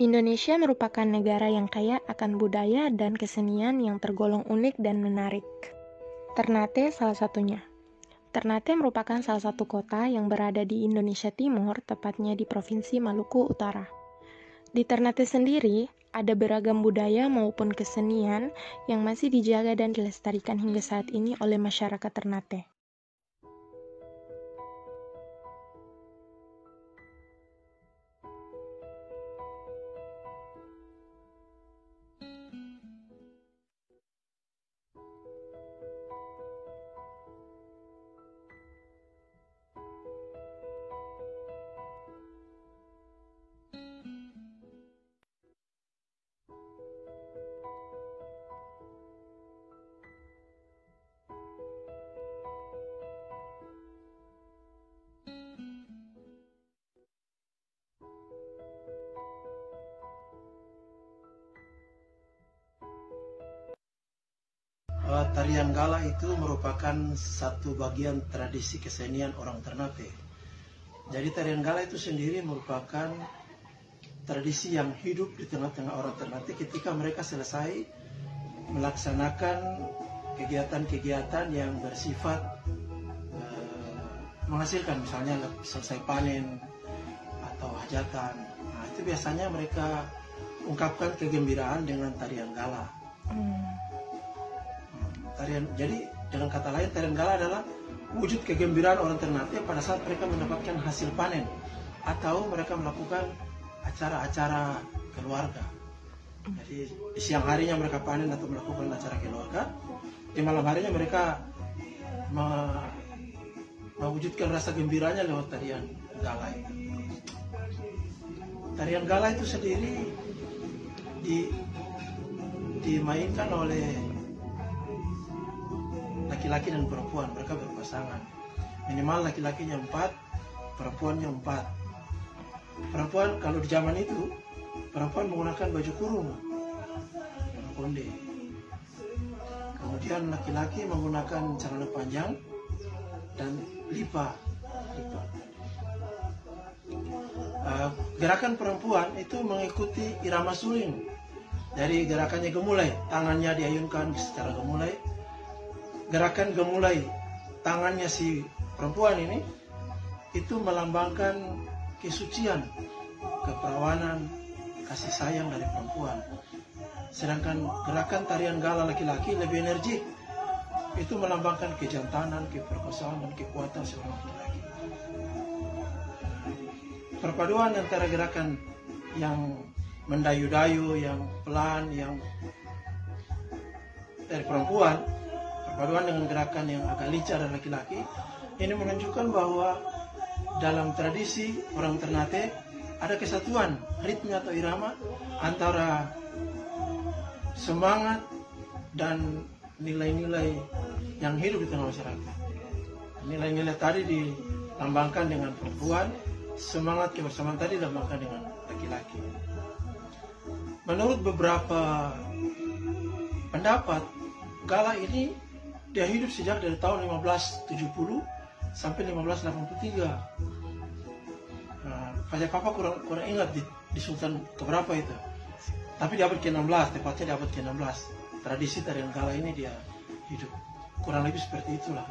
Indonesia merupakan negara yang kaya akan budaya dan kesenian yang tergolong unik dan menarik. Ternate salah satunya. Ternate merupakan salah satu kota yang berada di Indonesia Timur, tepatnya di Provinsi Maluku Utara. Di Ternate sendiri, ada beragam budaya maupun kesenian yang masih dijaga dan dilestarikan hingga saat ini oleh masyarakat Ternate. Tarian gala itu merupakan satu bagian tradisi kesenian orang Ternate. Jadi tarian gala itu sendiri merupakan tradisi yang hidup di tengah-tengah orang Ternate ketika mereka selesai melaksanakan kegiatan-kegiatan yang bersifat uh, menghasilkan misalnya selesai panen atau hajatan. Nah, itu biasanya mereka ungkapkan kegembiraan dengan tarian gala. Hmm tarian jadi dengan kata lain tarian gala adalah wujud kegembiraan orang Ternate pada saat mereka mendapatkan hasil panen atau mereka melakukan acara-acara keluarga. Jadi di siang harinya mereka panen atau melakukan acara keluarga, di malam harinya mereka me mewujudkan rasa gembiranya lewat tarian gala itu. Tarian gala itu sendiri di, dimainkan oleh laki-laki dan perempuan. Mereka berpasangan. Minimal laki-lakinya empat perempuannya empat. Perempuan kalau di zaman itu perempuan menggunakan baju kurung. Konde. Kemudian laki-laki menggunakan celana panjang dan lipa. Uh, gerakan perempuan itu mengikuti irama suling. Dari gerakannya gemulai tangannya diayunkan secara gemulai gerakan gemulai tangannya si perempuan ini itu melambangkan kesucian, keperawanan, kasih sayang dari perempuan. Sedangkan gerakan tarian gala laki-laki lebih energik. Itu melambangkan kejantanan, keperkosaan, dan kekuatan seorang laki-laki. Perpaduan antara gerakan yang mendayu-dayu, yang pelan, yang dari perempuan perpaduan dengan gerakan yang agak lincah dan laki-laki ini menunjukkan bahwa dalam tradisi orang Ternate ada kesatuan ritme atau irama antara semangat dan nilai-nilai yang hidup di tengah masyarakat. Nilai-nilai tadi dilambangkan dengan perempuan, semangat kebersamaan tadi dilambangkan dengan laki-laki. Menurut beberapa pendapat, gala ini dia hidup sejak dari tahun 1570 sampai 1583. Nah, Papa kurang, kurang ingat di, di Sultan keberapa itu. Tapi di abad ke-16, tepatnya di abad ke-16. Tradisi tarian kala ini dia hidup. Kurang lebih seperti itulah.